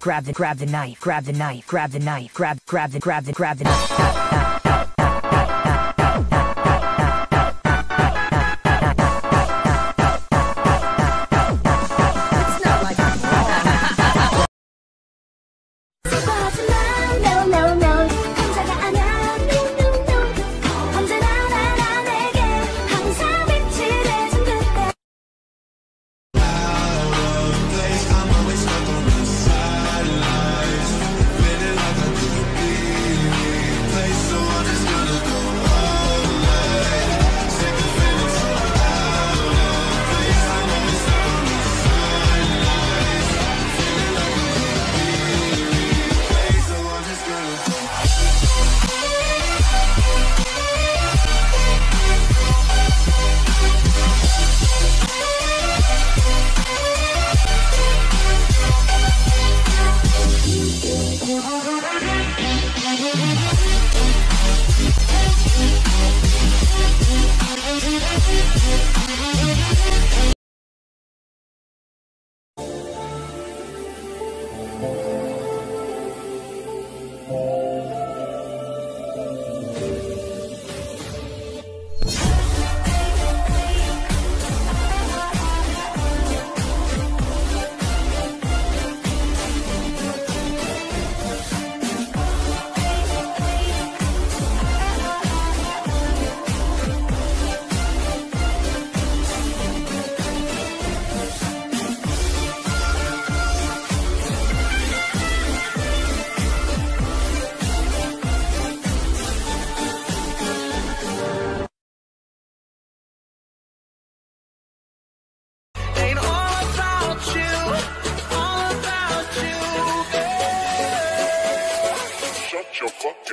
grab the grab the knife, grab the knife, grab the knife, grab grab the grab the grab the knife. 아 motherfucker.